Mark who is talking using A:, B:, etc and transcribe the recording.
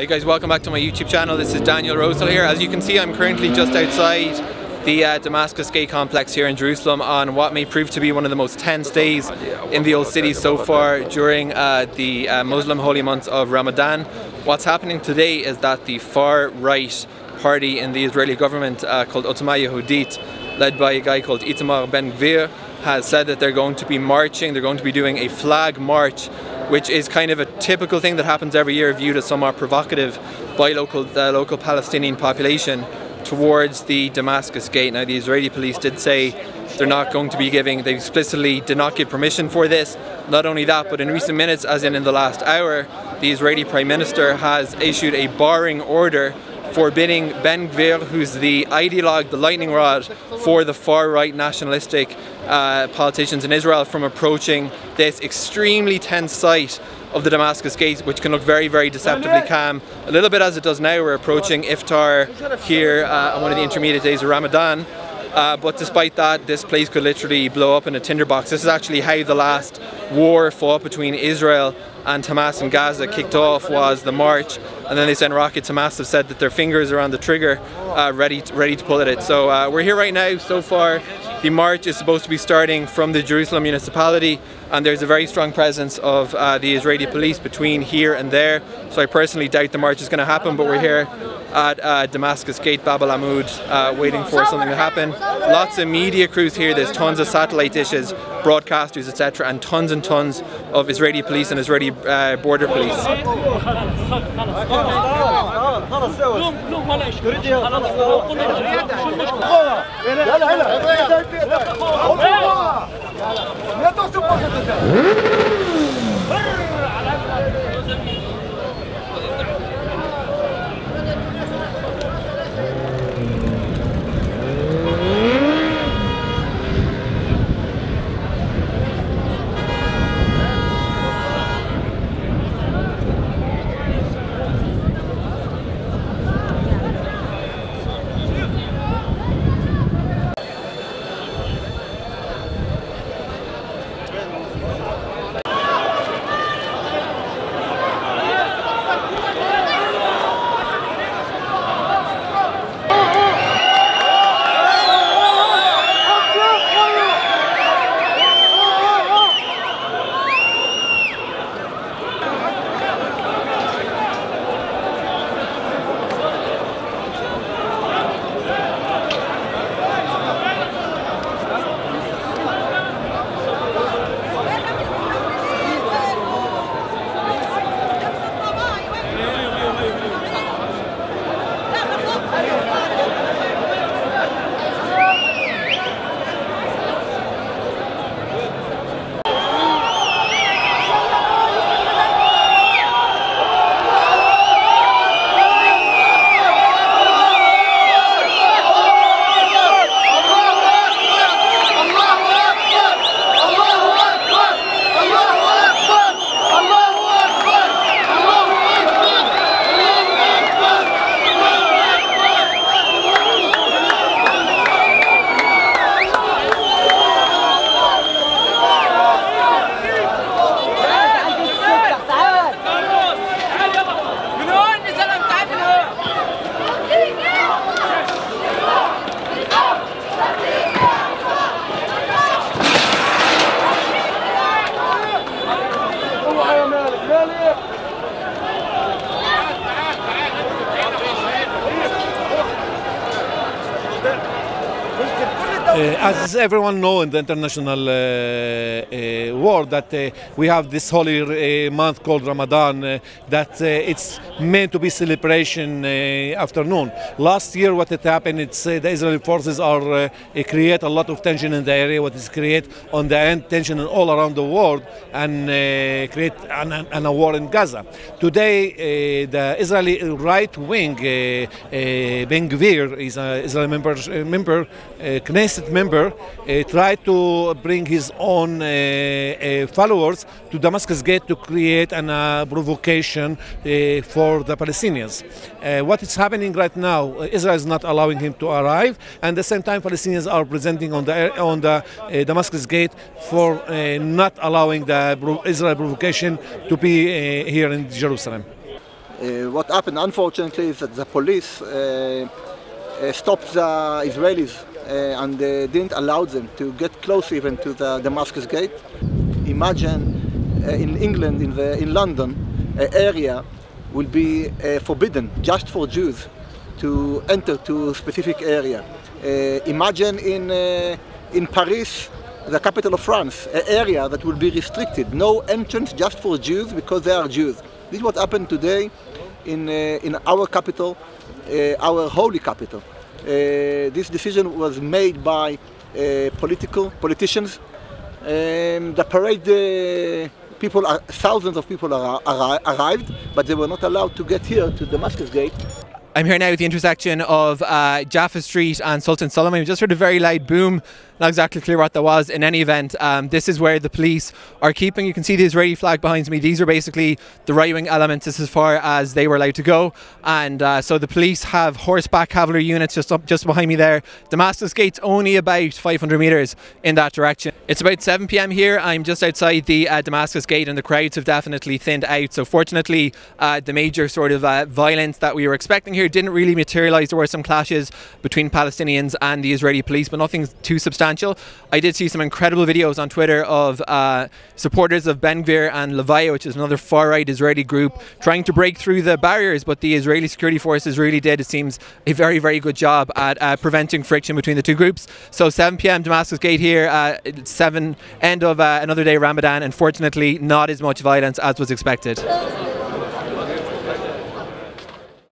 A: Hey guys, welcome back to my YouTube channel. This is Daniel Rosehill here. As you can see, I'm currently just outside the uh, Damascus Gate complex here in Jerusalem on what may prove to be one of the most tense days in the old city so far during uh, the uh, Muslim holy months of Ramadan. What's happening today is that the far right party in the Israeli government uh, called Otzma Yehudit, led by a guy called Itamar Ben Gvir, has said that they're going to be marching, they're going to be doing a flag march which is kind of a typical thing that happens every year viewed as somewhat provocative by local, the local Palestinian population towards the Damascus Gate. Now the Israeli police did say they're not going to be giving, they explicitly did not give permission for this. Not only that, but in recent minutes, as in in the last hour, the Israeli Prime Minister has issued a barring order forbidding Ben Gvir, who's the ideologue, the lightning rod for the far right nationalistic uh, politicians in Israel, from approaching this extremely tense site of the Damascus Gate, which can look very, very deceptively calm. A little bit as it does now, we're approaching Iftar here uh, on one of the intermediate days of Ramadan. Uh, but despite that, this place could literally blow up in a tinderbox. This is actually how the last war fought between Israel and Hamas in Gaza kicked off was the march and then they sent rockets. Hamas have said that their fingers are on the trigger uh, ready, to, ready to pull at it. So uh, we're here right now so far. The march is supposed to be starting from the Jerusalem municipality and there's a very strong presence of uh, the Israeli police between here and there. So I personally doubt the march is going to happen but we're here at uh, Damascus Gate, Bab al Amud, uh, waiting for something to happen. Lots of media crews here, there's tons of satellite dishes, broadcasters, etc., and tons and tons of Israeli police and Israeli uh, border police.
B: Uh, as everyone know in the international uh, uh, world that uh, we have this holy uh, month called Ramadan uh, that uh, it's meant to be celebration uh, afternoon. Last year what had happened it's the Israeli forces are create a lot of tension in the area what is create on the end tension all around the world and create an, an, a war in Gaza. Today the Israeli right wing Ben Gvir is an Israeli member, member Knesset member uh, tried to bring his own uh, uh, followers to Damascus Gate to create a provocation for the Palestinians. what is happening right now, Israel is not allowing him to arrive, and at the same time Palestinians are presenting on the, on the Damascus Gate for not allowing the Israel provocation to be here in Jerusalem.
C: Uh, what happened, unfortunately, is that the police uh, stopped the Israelis uh, and uh, didn't allow them to get close even to the Damascus Gate. Imagine uh, in England, in, the, in London, an area will be forbidden just for Jews to enter to a specific area. imagine in, in Paris, the capital of France, an area that will be restricted, no entrance just for Jews because they are Jews. This is what happened today in, uh, in our capital, uh, our holy capital. Uh, this decision was made by political politicians. Um, the parade, people, thousands of people arrived, but they were not allowed to get here to Damascus Gate
A: I'm here now at the intersection of uh, Jaffa Street and Sultan Suleiman. We just heard a very loud boom. Not exactly clear what that was. In any event, um, this is where the police are keeping. You can see the Israeli flag behind me. These are basically the right-wing elements. This is as far as they were allowed to go. And uh, so the police have horseback cavalry units just up, just behind me there. Damascus Gate's only about 500 metres in that direction. It's about 7 p.m. here. I'm just outside the uh, Damascus Gate, and the crowds have definitely thinned out. So fortunately, uh, the major sort of uh, violence that we were expecting here didn't really materialise. There were some clashes between Palestinians and the Israeli police, but nothing too substantial. I did see some incredible videos on Twitter of uh, supporters of Ben Gvir and Lehava, which is another far right Israeli group, trying to break through the barriers, but the Israeli security forces really did, it seems, a very, very good job at uh, preventing friction between the two groups. So 7 pm Damascus Gate here, uh, 7 end of uh, another day Ramadan, and fortunately not as much violence as was expected.